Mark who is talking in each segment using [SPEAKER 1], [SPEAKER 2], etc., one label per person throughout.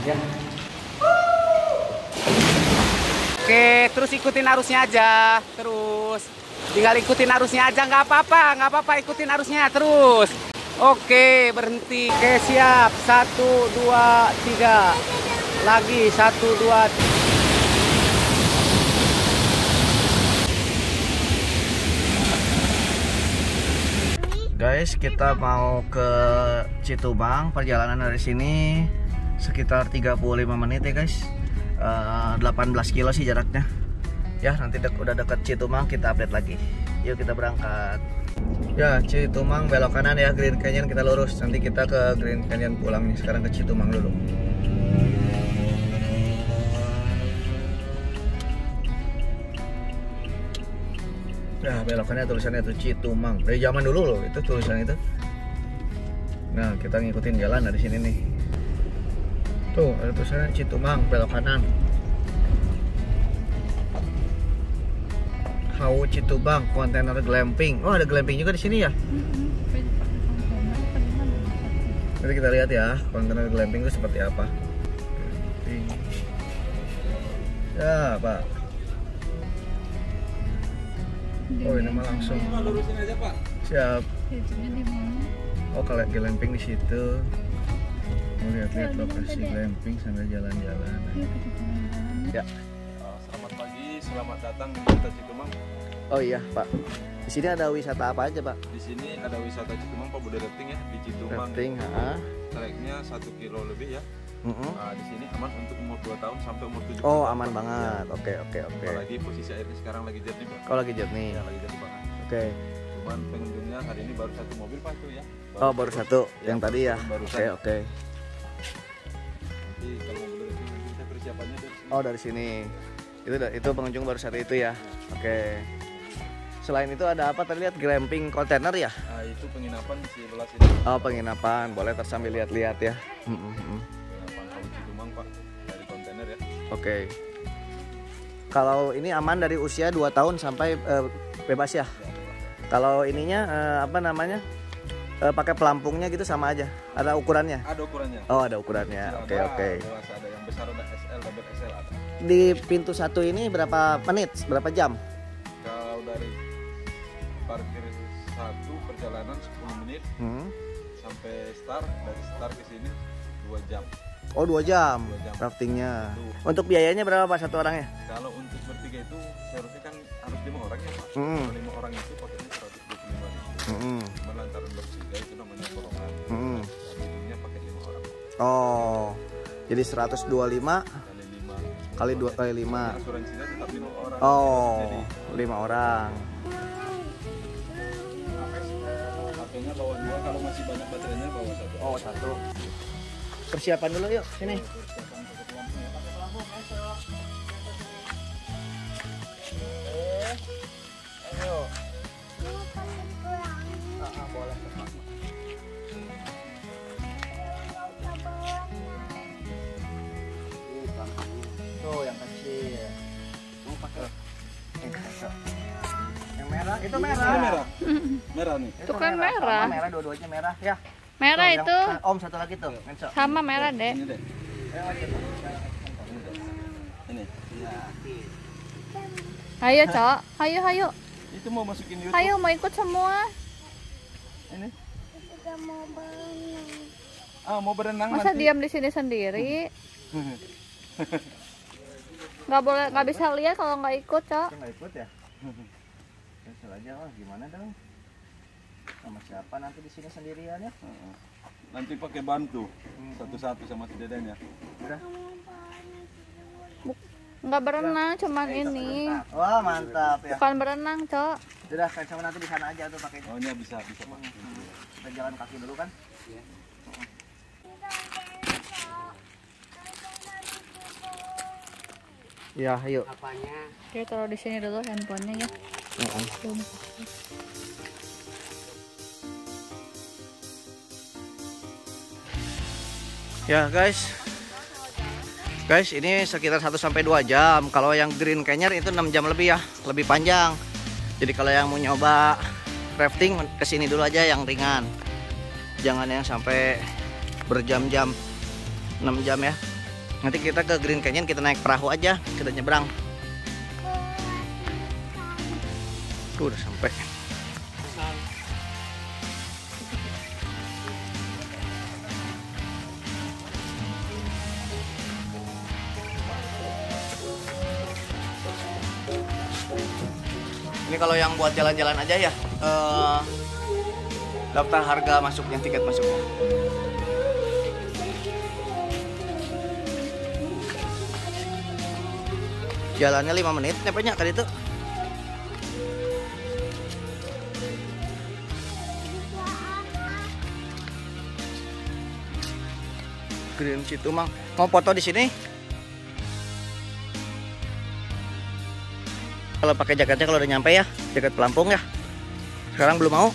[SPEAKER 1] Ya. Oke, terus ikutin arusnya aja. Terus tinggal ikutin arusnya aja nggak apa-apa, nggak apa-apa ikutin arusnya terus. Oke, berhenti. Oke, siap. Satu, dua, tiga. Lagi satu, dua. Guys, kita mau ke Citubang. Perjalanan dari sini sekitar 35 menit ya guys. Eh, 18 kilo sih jaraknya. Ya, nanti dek udah deket Citumang kita update lagi. Yuk kita berangkat. Ya, Citumang belok kanan ya, Green Canyon kita lurus. Nanti kita ke Green Canyon pulang nih. Sekarang ke Citumang dulu. Nah, belokannya tulisannya itu Citumang. Dari zaman dulu loh itu tulisan itu. Nah, kita ngikutin jalan dari sini nih. Tuh, ada tulisannya Citumang, belok kanan. Hau Citubang, kontainer glamping. Oh, ada glamping juga di sini ya? Nanti kita lihat ya, kontainer glamping itu seperti apa. Ya, Pak. Oh, ini mah langsung.
[SPEAKER 2] lurusin aja pak
[SPEAKER 1] Siap.
[SPEAKER 3] Jajannya di mana?
[SPEAKER 1] Oh, kalau glamping di situ. Lihat-lihat lokasi glamping sambil jalan-jalan. Ya.
[SPEAKER 2] Oh, selamat pagi selamat datang di wisata Citumang
[SPEAKER 1] Oh iya, Pak. Di sini ada wisata apa aja, Pak?
[SPEAKER 2] di sini ada wisata Citumang pak Bude rafting ya di Citumang
[SPEAKER 1] Rafting, ha.
[SPEAKER 2] treknya satu kilo lebih ya
[SPEAKER 1] Mm-mm.
[SPEAKER 2] nah, di sini aman untuk umur 2 tahun sampai umur 7
[SPEAKER 1] Oh, aman banget. Oke, oke, oke.
[SPEAKER 2] apalagi posisi airnya sekarang lagi jernih pak
[SPEAKER 1] Kalau lagi jernih.
[SPEAKER 2] ya lagi jernih banget
[SPEAKER 1] Oke.
[SPEAKER 2] cuman pengunjungnya hari ini baru satu mobil pak tuh ya
[SPEAKER 1] Oh, baru satu yang tadi ya. Oke, oke.
[SPEAKER 2] nanti kalau Bude rafting nanti kita persiapannya dari sini
[SPEAKER 1] Oh, dari sini. Itu itu pengunjung baru satu itu ya. Oke. Selain itu ada apa tadi lihat glamping kontainer ya?
[SPEAKER 2] nah itu penginapan di sebelah sini
[SPEAKER 1] Oh, penginapan. Boleh ter sambil lihat-lihat ya. Mm, mm, mm.
[SPEAKER 2] penginapan Hawu Citumang pak dari kontainer ya
[SPEAKER 1] Oke. Kalau ini aman dari usia 2 tahun sampai eh, bebas ya. Kalau ininya eh, apa namanya? Eh, pakai pelampungnya gitu sama aja. Ada ukurannya.
[SPEAKER 2] ada ukurannya
[SPEAKER 1] Oh, ada ukurannya. Oke,
[SPEAKER 2] Ada
[SPEAKER 1] oke.
[SPEAKER 2] dewasa ada yang besar ada SL double XL ada
[SPEAKER 1] Di pintu satu ini berapa menit? Berapa jam?
[SPEAKER 2] Kalau dari parkir satu perjalanan 10 menit
[SPEAKER 1] Hmm.
[SPEAKER 2] sampai start dari start ke sini 2 jam.
[SPEAKER 1] Oh, dua jam.
[SPEAKER 2] Dua jam.
[SPEAKER 1] Raftingnya.
[SPEAKER 2] Tuh.
[SPEAKER 1] Untuk biayanya berapa Pak satu orangnya?
[SPEAKER 2] Kalau untuk bertiga itu seharusnya kan harus lima orang ya Pak.
[SPEAKER 1] Hmm.
[SPEAKER 2] Kalau lima orang itu pakainya 125 ribu.
[SPEAKER 1] Hmm.
[SPEAKER 2] Cuma lantaran bertiga itu namanya golongan.
[SPEAKER 1] Hmm.
[SPEAKER 2] Jadinya pakai lima orang
[SPEAKER 1] Oh. Jadi 125
[SPEAKER 2] kali lima.
[SPEAKER 1] kali dua kali 5.
[SPEAKER 2] Asuransinya tetap lima orang.
[SPEAKER 1] Oh,
[SPEAKER 2] Jadi
[SPEAKER 1] lima orang.
[SPEAKER 2] HP-nya bawa dua, kalau masih banyak baterainya bawa satu.
[SPEAKER 1] Oh, satu. Persiapan dulu yuk, sini. Yang. Yang merah itu merah.
[SPEAKER 2] Ini merah. Merah nih.
[SPEAKER 1] Itu
[SPEAKER 3] Itu kan merah.
[SPEAKER 1] Sama merah dua-duanya merah ya.
[SPEAKER 3] Merah
[SPEAKER 1] Tuh, yang-
[SPEAKER 3] itu
[SPEAKER 1] ah, Om satu lagi tuh. Menso.
[SPEAKER 3] sama merah deh.
[SPEAKER 2] Ini. Ini.
[SPEAKER 3] Ayo, Cok. Ayo, ayo.
[SPEAKER 2] Itu mau masukin YouTube.
[SPEAKER 3] Ayo mau ikut semua.
[SPEAKER 2] Ini. Ah, mau berenang
[SPEAKER 3] Masa
[SPEAKER 2] nanti.
[SPEAKER 3] diam di sini sendiri? Nggak boleh, nggak bisa lihat kalau nggak ikut, Cok.
[SPEAKER 1] Nggak ikut ya? Cancel aja lah, gimana dong? Sama siapa nanti di sini sendirian ya?
[SPEAKER 2] Heeh. Nanti pakai bantu satu-satu sama si dedenya.
[SPEAKER 1] Udah.
[SPEAKER 3] Nggak berenang, cuman ini.
[SPEAKER 1] Wah mantap ya.
[SPEAKER 3] Bukan berenang, Cok.
[SPEAKER 1] Udah kan sama nanti di sana aja tuh pakai.
[SPEAKER 2] Oh, ini bisa bisa Pak.
[SPEAKER 1] Kita jalan kaki dulu kan? Ya, ayo.
[SPEAKER 3] Oke, taruh di sini dulu handphonenya ya. Belum.
[SPEAKER 1] Ya guys. Guys, ini sekitar 1 sampai 2 jam. Kalau yang Green Canyon itu 6 jam lebih ya, lebih panjang. Jadi kalau yang mau nyoba rafting ke sini dulu aja yang ringan. Jangan yang sampai berjam-jam 6 jam ya. Nanti kita ke Green Canyon kita naik perahu aja, kita nyebrang. Tuh udah sampai. Ini kalau yang buat jalan-jalan aja ya, eh, daftar harga masuknya, tiket masuknya. Jalannya 5 menit, nyampe nya kali itu. Green situ mang. Mau foto di sini? Kalau pakai jaketnya kalau udah nyampe ya, jaket pelampung ya. Sekarang belum mau.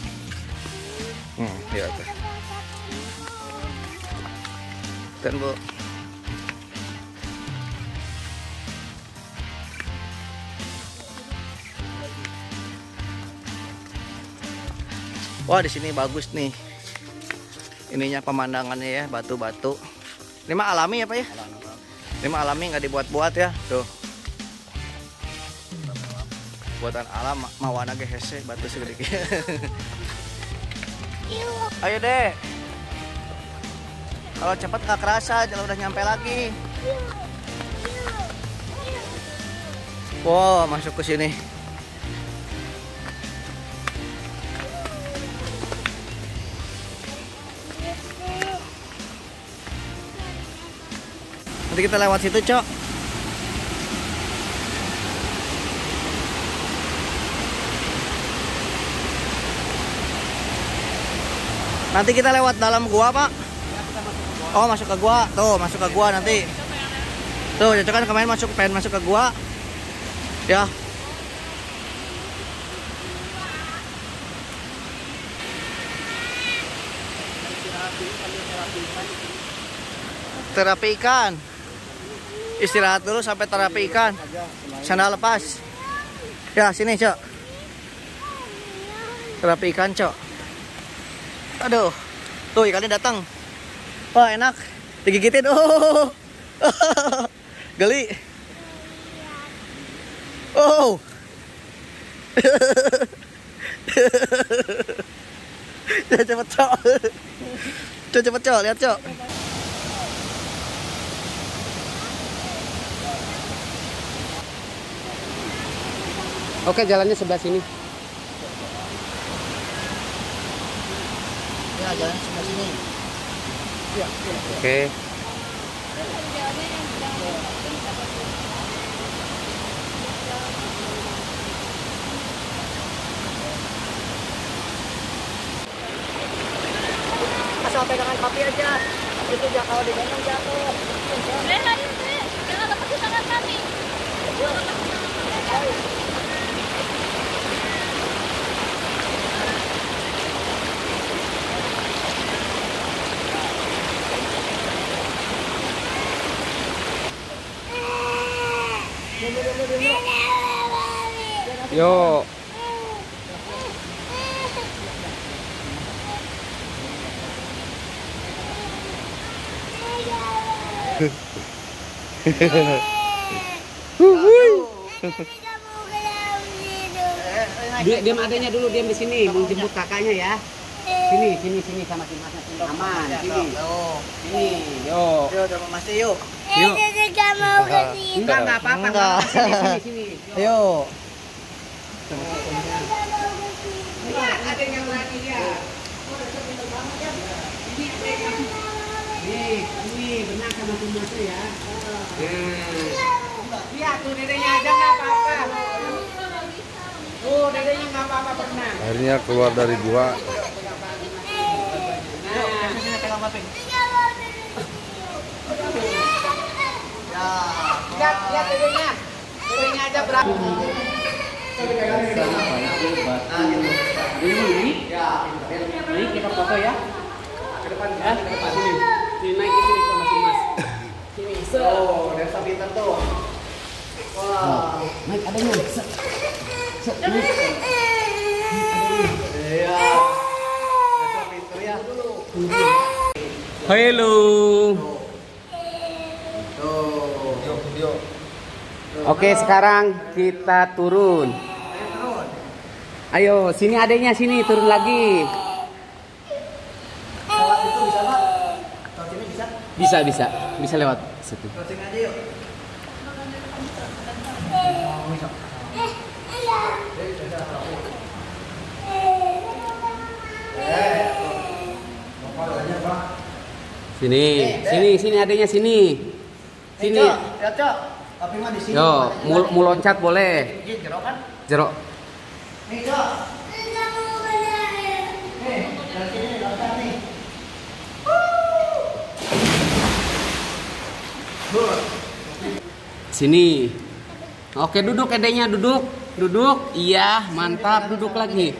[SPEAKER 1] Hmm, iya tuh. Dan bu. Wah di sini bagus nih. Ininya pemandangannya ya batu-batu. Ini mah alami ya pak ya? Ini mah alami nggak dibuat-buat ya. Tuh. Buatan alam mawana ge hese batu segede ge. Ayo deh. Kalau cepat nggak kerasa, kalau udah nyampe lagi. Wow, masuk ke sini. Nanti kita lewat situ, Cok. Nanti kita lewat dalam gua, Pak. Oh, masuk ke gua. Tuh, masuk ke gua nanti. Tuh, itu kan kemarin masuk pengen masuk ke gua. Ya. Terapi ikan. Istirahat dulu sampai terapi ikan. Sandal lepas. Ya, sini, Cok. Terapi ikan, Cok. Aduh. Tuh ikannya datang. Wah, enak. Digigitin. Oh. Geli. Oh. Ya cepet. Cok, cepet, Cok. Lihat, Cok.
[SPEAKER 4] Oke, jalannya sebelah sini.
[SPEAKER 1] Ya, jalan sebelah sini.
[SPEAKER 4] Oke.
[SPEAKER 1] Asal pegangan papi aja. Itu ya kalau digendong jatuh.
[SPEAKER 3] Lah itu. Jangan lepas di tangan kami.
[SPEAKER 4] Yo. Dia, diam adanya dulu, diam di sini, mau jemput kakaknya ya. Sini, sini, sini sama si Masnya sini. Aman, sini.
[SPEAKER 1] Yo.
[SPEAKER 4] Sini, yo.
[SPEAKER 1] Yo, udah Mas yuk.
[SPEAKER 4] Yuk.
[SPEAKER 5] mau ke sini.
[SPEAKER 4] Enggak, enggak apa-apa.
[SPEAKER 1] Enggak.
[SPEAKER 4] Sini, sini, sini.
[SPEAKER 1] Ayo.
[SPEAKER 4] Ada yang lagi ya. Nih, ini benar sama si Masnya ya. Iya, tuh dedenya aja nggak apa-apa. Tuh, dedenya nggak apa-apa pernah.
[SPEAKER 6] akhirnya keluar dari gua
[SPEAKER 1] Pegang papi. Ya.
[SPEAKER 4] lihat, lihat aja berapa. Ini, ini kita foto ya. Ke depan ya, ke depan sini. Sini naik sama si Mas. Sini.
[SPEAKER 1] Oh, Desa Pinter tuh. Wah.
[SPEAKER 4] Naik adanya. Se. Se.
[SPEAKER 1] Iya. Desa Pinter.
[SPEAKER 4] Halo.
[SPEAKER 1] Tuh.
[SPEAKER 2] Video, video.
[SPEAKER 4] Oke, sekarang kita turun.
[SPEAKER 1] Ayo turun.
[SPEAKER 4] Ayo, sini adanya sini turun lagi.
[SPEAKER 1] Lewat itu bisa nggak? Lewat sini bisa?
[SPEAKER 4] Bisa, bisa. Bisa lewat situ.
[SPEAKER 1] Sini yuk.
[SPEAKER 4] Sini, sini, sini adanya sini. Sini.
[SPEAKER 1] Eh, Cok. Ya, Cok. Tapi mah di sini.
[SPEAKER 4] Yo, mul, mau loncat boleh.
[SPEAKER 1] Ini jeruk kan?
[SPEAKER 4] Jerok.
[SPEAKER 1] Nih, Cok. Nih, dari sini nih, loncat nih.
[SPEAKER 4] Sini. Oke, duduk adanya, duduk. Duduk. Iya, mantap. Duduk lagi.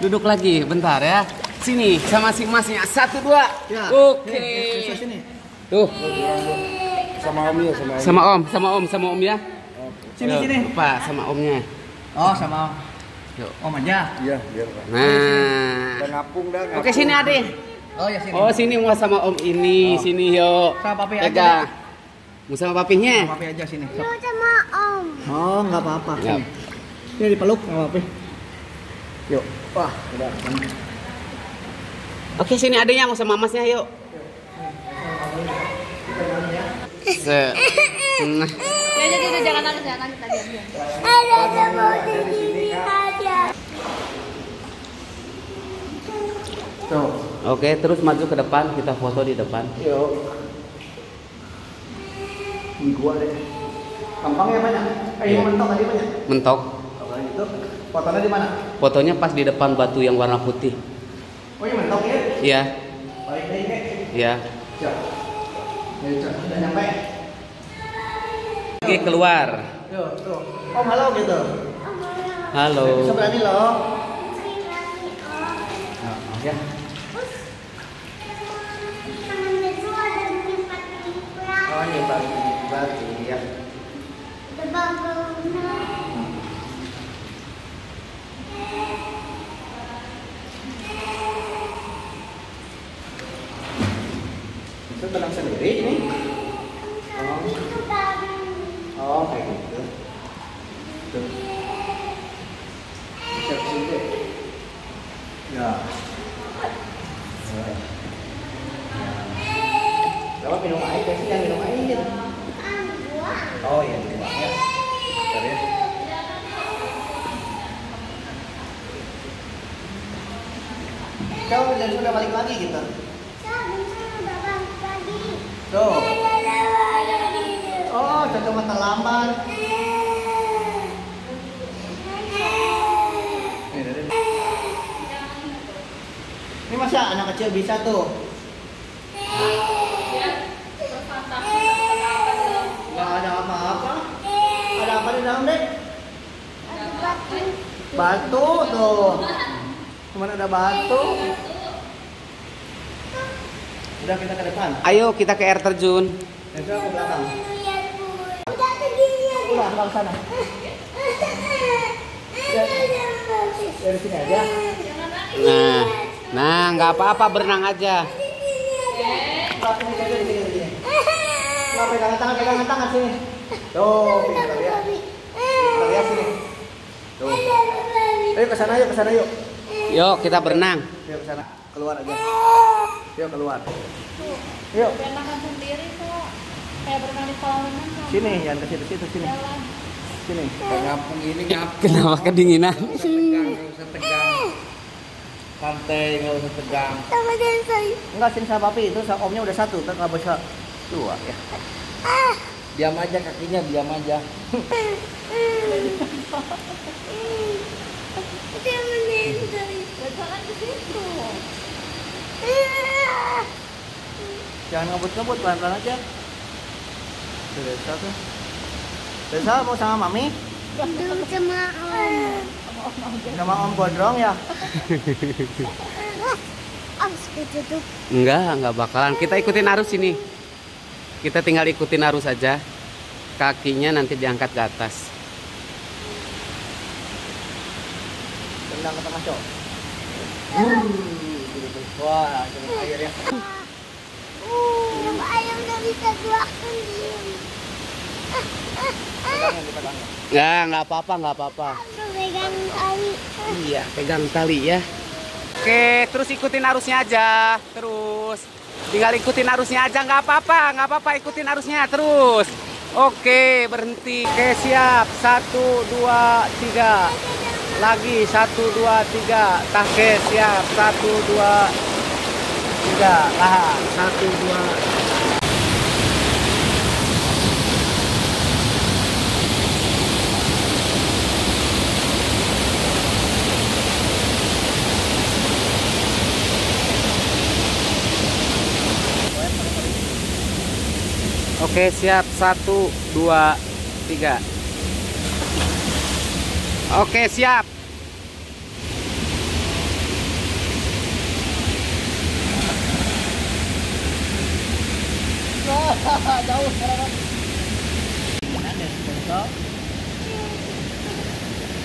[SPEAKER 4] Duduk lagi, bentar ya. Sini, sama si masnya. Satu, dua.
[SPEAKER 1] Ya.
[SPEAKER 4] Oke.
[SPEAKER 1] Sini.
[SPEAKER 4] Tuh,
[SPEAKER 2] Sama Om ya, sama Om.
[SPEAKER 4] sama om, sama om, sama om ya.
[SPEAKER 1] Sini,
[SPEAKER 4] Yo,
[SPEAKER 1] sini.
[SPEAKER 4] Lupa, sama omnya.
[SPEAKER 1] Oh, sama
[SPEAKER 4] Yuk.
[SPEAKER 1] Om aja.
[SPEAKER 2] Iya, biar Pak.
[SPEAKER 4] Nah.
[SPEAKER 2] Udah ngapung dah.
[SPEAKER 4] Oke, sini adek.
[SPEAKER 1] Oh, ya sini.
[SPEAKER 4] Oh, sini mau sama om ini. Sini, yuk.
[SPEAKER 1] Sama papi aja.
[SPEAKER 4] Pegang. Mau sama papinya?
[SPEAKER 1] Sama papi aja sini. Sok.
[SPEAKER 5] sama Om.
[SPEAKER 1] Oh, nggak apa-apa.
[SPEAKER 4] Ya.
[SPEAKER 1] Ini dipeluk nggak apa-apa. Yuk. Wah, udah.
[SPEAKER 4] Oke, sini adanya mau sama masnya, yuk. Se. Nah.
[SPEAKER 3] Ya, jadi udah jangan nangis, jangan nangis tadi. diam.
[SPEAKER 5] Ada sama di sini aja.
[SPEAKER 1] Tuh.
[SPEAKER 4] Oke, terus maju ke depan, kita foto di depan.
[SPEAKER 1] Yuk. Ini gua deh. Gampangnya banyak. Eh,
[SPEAKER 4] Iya.
[SPEAKER 1] yang mentok tadi banyak.
[SPEAKER 4] Mentok.
[SPEAKER 1] Kalau gitu, fotonya di mana?
[SPEAKER 4] Fotonya pas di depan batu yang warna putih.
[SPEAKER 1] Oh, ini mentok ya?
[SPEAKER 4] Iya, iya.
[SPEAKER 1] Ya.
[SPEAKER 4] Oke, keluar.
[SPEAKER 1] Tuh. Om, halo gitu.
[SPEAKER 4] Halo.
[SPEAKER 1] Bisa berani loh. Nah, ya. Oh, ini batu, batu ya. Tenang sendiri ini. Oh, oh kayak gitu. Tuh. Bisa sini. Ya. Kalau minum air, kasih yang minum air. Oh iya, minum air. Ya. Kau dan sudah balik lagi gitu. Tuh. Oh, cocok mata lambat. Ini masa anak kecil bisa tuh? Nggak ada apa-apa. Ada apa di dalam dek? Batu tuh. Cuman ada batu. Udah kita ke depan.
[SPEAKER 4] Ayo kita ke air terjun.
[SPEAKER 1] Ke belakang. Udah, nggak ke sana. Dari sini aja.
[SPEAKER 4] Nah, nah nggak apa-apa berenang aja.
[SPEAKER 1] Nggak, sini aja, di sini, di sini. Nggak, pegangan tangan, pegangan tangan sini. Tuh, kita lihat. Kita lihat sini. Tuh. Ayo ke sana yuk, ke sana yuk.
[SPEAKER 4] Yuk kita berenang.
[SPEAKER 1] Yuk ke sana. Keluar aja. Yuk keluar. Yuk.
[SPEAKER 3] Berenang sendiri kok. Kayak berenang di kolam renang.
[SPEAKER 1] Sini, jangan ke situ, situ, sini.
[SPEAKER 3] Jalan.
[SPEAKER 1] Sini.
[SPEAKER 2] ngapung ini ngapung.
[SPEAKER 4] Kenapa kedinginan?
[SPEAKER 2] Tegang, nggak usah tegang. Santai, nggak usah tegang.
[SPEAKER 1] Enggak sini sama papi itu sama omnya udah satu, kan nggak bisa dua ya.
[SPEAKER 2] Diam aja kakinya, diam aja.
[SPEAKER 3] Jangan ke situ.
[SPEAKER 1] Jangan ngebut-ngebut, pelan-pelan aja. Tuh, Desa tuh. Desa mau sama mami? Sama om gondrong ya?
[SPEAKER 4] Enggak, enggak bakalan. Kita ikutin arus ini. Kita tinggal ikutin arus saja. Kakinya nanti diangkat ke atas.
[SPEAKER 1] Tendang ke tengah cok. Wah, jeruk ya.
[SPEAKER 5] Ayam.
[SPEAKER 4] Ya, nggak apa-apa, nggak apa-apa.
[SPEAKER 5] Pegang tali.
[SPEAKER 4] Iya, pegang tali ya. Oke, terus ikutin arusnya aja. Terus. Tinggal ikutin arusnya aja, nggak apa-apa, nggak apa-apa ikutin arusnya terus. Oke, berhenti. Oke, siap. Satu, dua, tiga. Lagi, satu, dua, tiga. Oke, siap. Satu, dua, tiga. Lah, satu, dua. Oke, siap. Satu, dua, tiga. Oke, siap.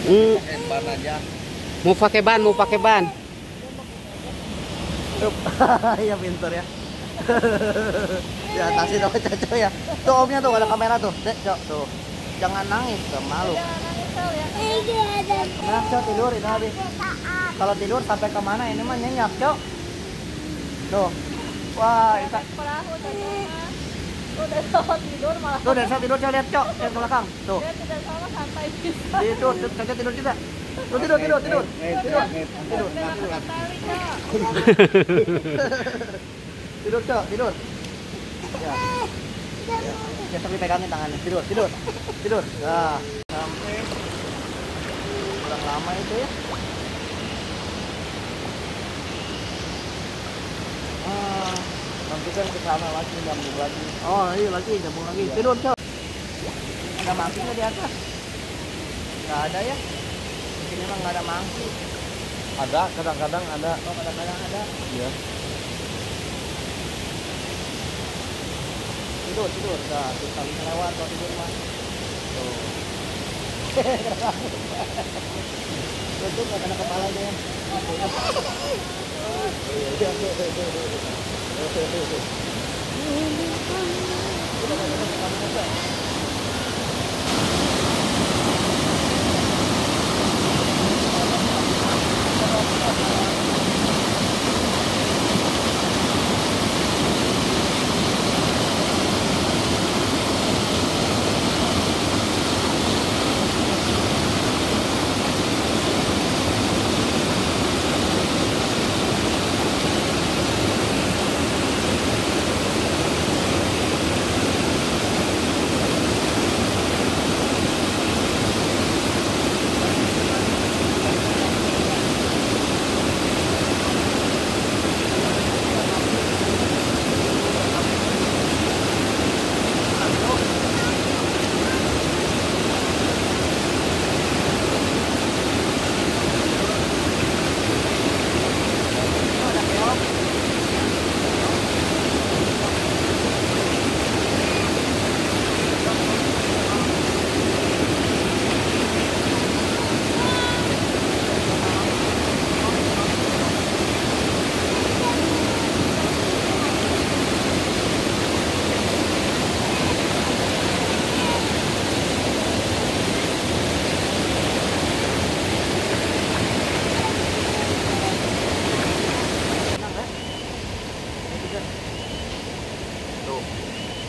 [SPEAKER 4] Hmm,
[SPEAKER 2] Ban aja.
[SPEAKER 4] mau pakai ban, mau pakai ban.
[SPEAKER 1] Iya pintar ya. di atasin dong Caco ya. Tuh omnya tuh ada kamera tuh. Dek, Cok, tuh. Jangan nangis, tuh, malu. Nah, Cok tidur ini habis. Kalau tidur sampai ke mana ini mah nyenyak, Cok. Tuh. Wah, itu.
[SPEAKER 3] Mah. Udah sama tidur malah
[SPEAKER 1] Tuh, dan saya tidur, Cok, lihat, Cok. Lihat ke belakang. Tuh.
[SPEAKER 3] dia tidak sama santai bisa.
[SPEAKER 1] Tidur, tuh, Caco tidur juga. Tuh, tidur, tidur, tidur. Tidur. Tidur.
[SPEAKER 3] Kak.
[SPEAKER 1] Tidur, Cok, tidur. Ya. Ya, tapi pegangin tangannya. Tidur, tidur. Tidur. Nah, sampai kurang lama itu ya.
[SPEAKER 2] Nanti kan ke sana lagi nyambung lagi.
[SPEAKER 1] oh iya lagi, nyambung lagi. Tidur, Cok. Ada mangki nggak di atas? Nggak ada ya? Sini mah nggak ada mangki.
[SPEAKER 2] Ada, kadang-kadang ada.
[SPEAKER 1] Oh, kadang-kadang ada.
[SPEAKER 2] Iya.
[SPEAKER 1] Tidur, tidur. Nah, kita bisa lewat kalau tidur mah. Tuh. Tutup nggak kena kepalanya ya. Tuh,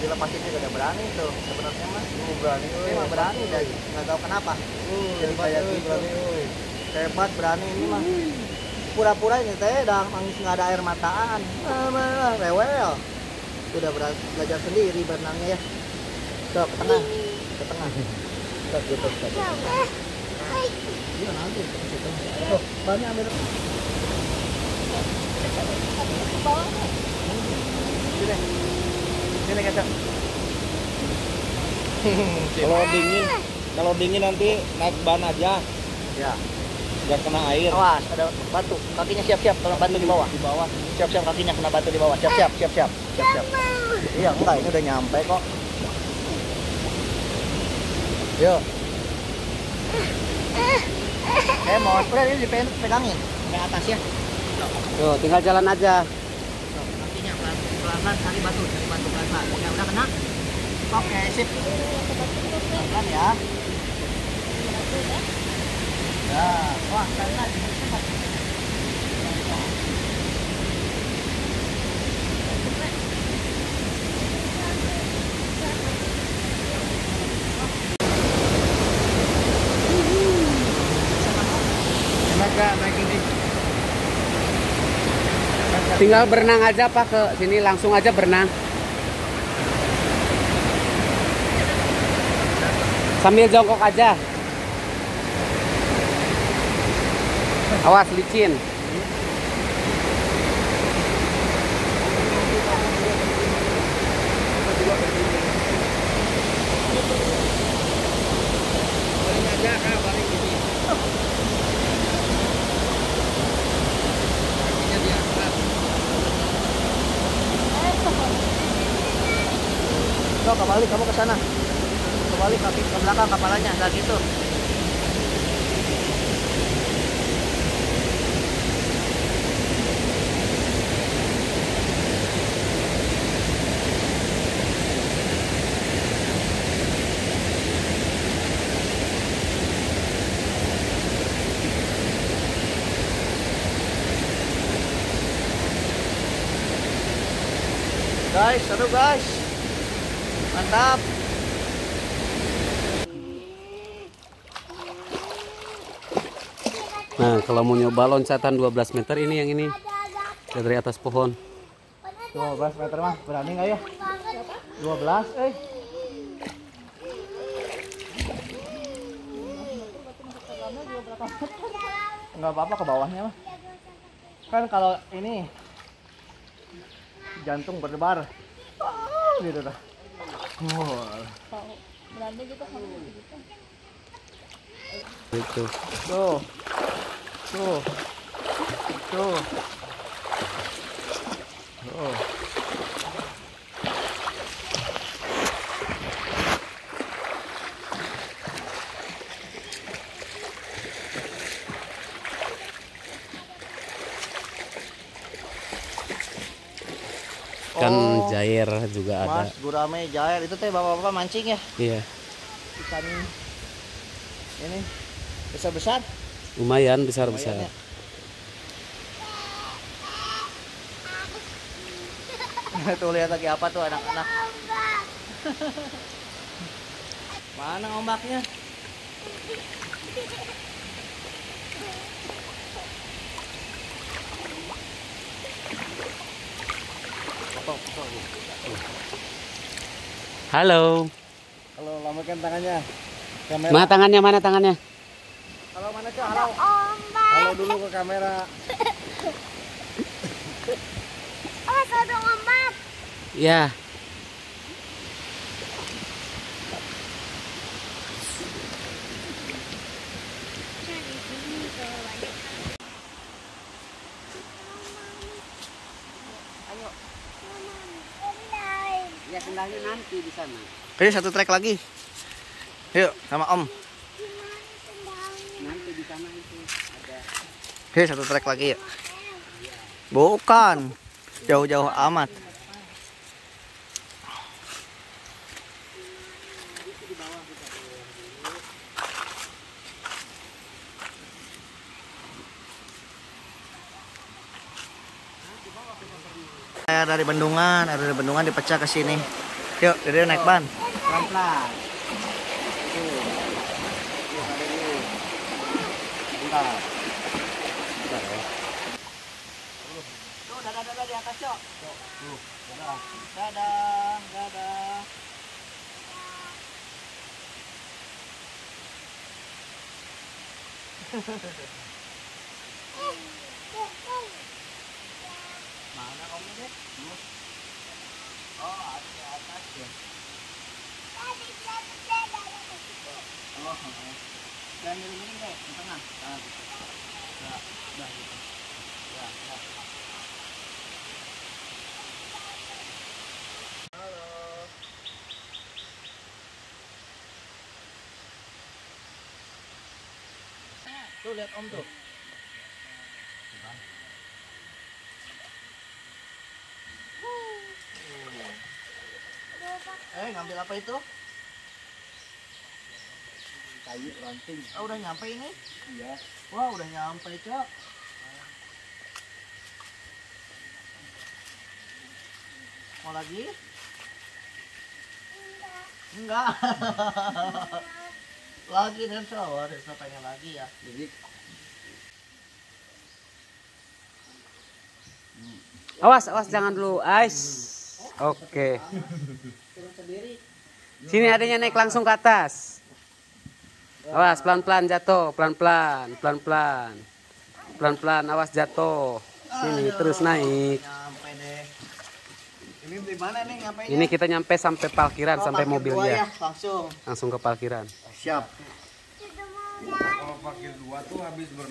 [SPEAKER 1] dilepasin juga udah berani tuh sebenarnya mah.
[SPEAKER 2] Oh, berani,
[SPEAKER 1] Ini mah berani deh, nggak tahu kenapa. Jadi kayak gitu.
[SPEAKER 2] berani, oi.
[SPEAKER 1] Hebat berani ini mah. Pura-pura ini teh dah nangis nggak ada air mataan. Rewel. Udah bela- belajar sendiri berenangnya ya. Tuh, ke tengah. Ke tengah. Tuh, gitu, gitu. Iya, nanti. Tuh, banyak ambil. Sini. Sini kacang.
[SPEAKER 2] Kalau dingin, kalau dingin nanti naik ban aja,
[SPEAKER 1] Ya.
[SPEAKER 2] nggak kena air.
[SPEAKER 1] Awas, ada batu. Kakinya siap-siap kena batu di bawah.
[SPEAKER 2] Di bawah.
[SPEAKER 1] Siap-siap kakinya kena batu di bawah. Siap-siap, siap-siap. Siap-siap. Iya, enggak, ini udah nyampe kok. Yuk. Eh, mau udah ini dipen- pegangin ke atas ya.
[SPEAKER 4] Tuh, tinggal jalan aja.
[SPEAKER 1] Pelan- cari batu, cari batu pelan-pelan. Ya, udah kena. Oke, sip. Pelan ya. Ya, wah, karena
[SPEAKER 2] Enak gak naik ini?
[SPEAKER 4] Tinggal berenang aja Pak ke sini langsung aja berenang. Sambil jongkok aja. Awas licin.
[SPEAKER 1] Lo kembali kamu ke sana. Kembali ke belakang kepalanya, enggak gitu. Guys, seru guys. Mantap.
[SPEAKER 4] Nah, kalau mau nyoba loncatan 12 meter ini yang ini dari atas pohon.
[SPEAKER 1] 12 meter mah, berani nggak ya? 12, eh. Nggak apa-apa ke bawahnya mah. Kan kalau ini jantung berdebar. Gitu dah. Wah.
[SPEAKER 4] Itu.
[SPEAKER 1] Tuh. Tuh. Tuh. Tuh.
[SPEAKER 4] Kan
[SPEAKER 1] Oh,
[SPEAKER 4] jair juga ada.
[SPEAKER 1] Mas, gurame, jair itu teh bapak-bapak mancing ya
[SPEAKER 4] Iya.
[SPEAKER 1] ikan ini besar besar.
[SPEAKER 4] Lumayan besar-besar.
[SPEAKER 1] tuh lihat lagi apa tuh anak-anak. Mana ombaknya?
[SPEAKER 4] Halo.
[SPEAKER 2] Kalau lambaikan tangannya. Kamera.
[SPEAKER 4] Mana tangannya? Mana tangannya?
[SPEAKER 2] Kalau mana cak? Halo.
[SPEAKER 5] Ombak.
[SPEAKER 2] Halo dulu ke kamera.
[SPEAKER 5] Oh, ada ombak.
[SPEAKER 4] Ya. Ya kendali nanti di sana.
[SPEAKER 1] Oke, satu trek lagi. Yuk, sama Om.
[SPEAKER 4] Nanti di sana itu ada.
[SPEAKER 1] Oke, satu trek lagi yuk. Bukan. Jauh-jauh amat. Saya dari Bendungan, dari Bendungan dipecah ke sini. Yuk, jadi naik ban.
[SPEAKER 4] Pelan-pelan. Itu. Yuk, ada ya.
[SPEAKER 1] Di atas. Mana kamu deh? Oh, ada di atas ya. Oh, heeh. Dan miring-miring deh, di tengah. Ah, gitu. Ya, udah gitu. Ya, ya. Tuh lihat om tuh. Eh, ngambil apa itu?
[SPEAKER 2] Kayu ranting.
[SPEAKER 1] Oh, udah nyampe ini?
[SPEAKER 2] Iya.
[SPEAKER 1] Wah, udah nyampe, Cok. Mau lagi? Enggak. lagi Denso, Wah, Denso pengen lagi ya.
[SPEAKER 2] Jadi
[SPEAKER 4] Awas, awas jangan dulu, Ais. Oke. Sini adanya naik langsung ke atas. Awas, pelan-pelan jatuh, pelan-pelan, pelan-pelan. Pelan-pelan, awas jatuh. Sini, terus naik.
[SPEAKER 1] Nyampe deh. Ini di mana nih nyampe?
[SPEAKER 4] Ini kita nyampe sampai parkiran, sampai mobilnya.
[SPEAKER 1] ya, langsung.
[SPEAKER 4] Langsung ke parkiran.
[SPEAKER 1] Siap.
[SPEAKER 2] kalau parkir dua tuh habis ber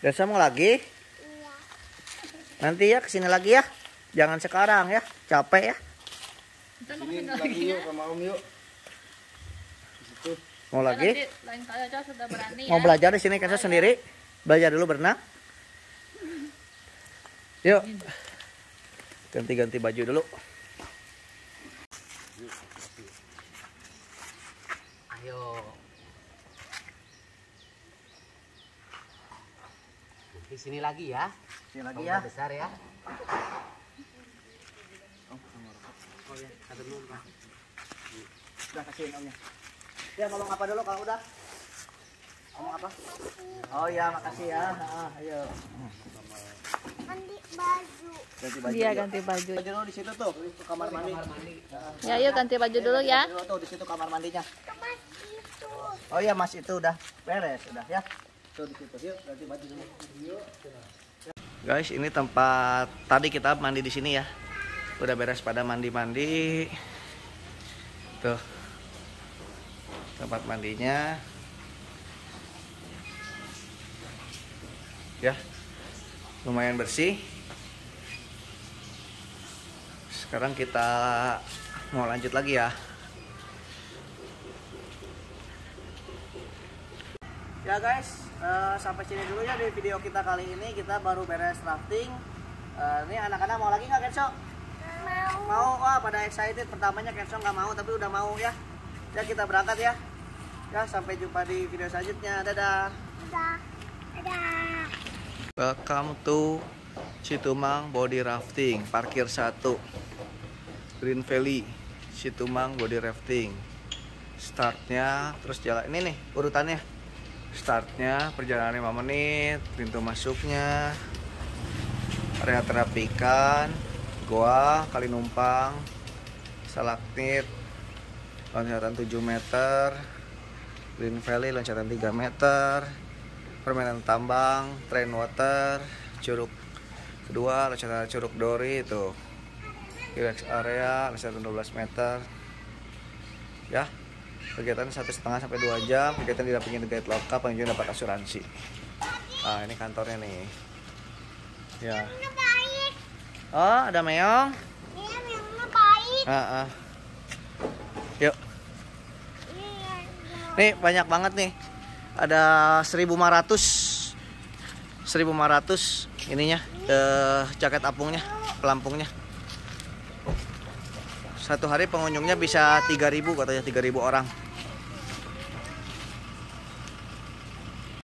[SPEAKER 1] Denso mau lagi? Nanti ya ke sini lagi ya. Jangan sekarang ya, capek ya.
[SPEAKER 2] Sini lagi yuk sama Om yuk.
[SPEAKER 1] Mau lagi?
[SPEAKER 3] Nanti lain kali aja sudah berani
[SPEAKER 1] Mau
[SPEAKER 3] ya.
[SPEAKER 1] belajar di sini Kenso sendiri? Belajar dulu berenang. Yuk. Ganti-ganti baju dulu.
[SPEAKER 4] Ayo. Di sini lagi ya.
[SPEAKER 1] Sini lagi
[SPEAKER 4] Lagi
[SPEAKER 1] ya.
[SPEAKER 4] besar ya. Ya, ada dulu, Pak.
[SPEAKER 1] Udah kasihin omnya. Ya ngomong apa dulu kalau udah? Ngomong apa? Oh iya makasih ya. Ah, ayo.
[SPEAKER 5] Mandi baju.
[SPEAKER 1] Ganti baju.
[SPEAKER 3] Dia
[SPEAKER 1] yuk.
[SPEAKER 3] ganti baju.
[SPEAKER 1] Baju dulu di situ tuh, di kamar mandi.
[SPEAKER 3] Ya, yuk ganti baju dulu ya.
[SPEAKER 1] Ganti dulu tuh di situ kamar mandinya. Oh iya Mas itu udah beres udah ya. Tuh di situ. Yuk ganti baju dulu. Guys, ini tempat tadi kita mandi di sini ya. Udah beres pada mandi-mandi. Tuh. Tempat mandinya. Ya. Lumayan bersih. Sekarang kita mau lanjut lagi ya. Ya guys, eh, sampai sini dulu ya di video kita kali ini. Kita baru beres rafting. Eh, ini anak-anak mau lagi nggak Kenso?
[SPEAKER 5] Mau.
[SPEAKER 1] Wah pada excited. Pertamanya Kenso nggak mau, tapi udah mau ya. Ya kita berangkat ya. Ya sampai jumpa di video selanjutnya. Dadah.
[SPEAKER 5] Dadah.
[SPEAKER 1] Welcome to Citumang Body Rafting, parkir 1 Green Valley, Citumang Body Rafting. Startnya terus jalan ini nih urutannya. Startnya perjalanan 5 menit, pintu masuknya, area terapi ikan, goa, kali numpang, salaknit, loncatan 7 meter, Green Valley loncatan 3 meter, permainan tambang, train water, curug kedua, loncatan curug dori itu, relax area, loncatan 12 meter, ya kegiatan satu setengah sampai dua jam, kegiatan didampingi guide lokal, pengunjung dapat asuransi. Ah ini kantornya nih, ya. Oh ada meong,
[SPEAKER 5] Ini memang baik.
[SPEAKER 1] ah, ah. yuk.
[SPEAKER 5] Yang
[SPEAKER 1] Nih banyak banget nih. Ada 1500 1500 ininya eh, jaket apungnya, pelampungnya. Satu hari pengunjungnya bisa 3000 katanya 3000 orang.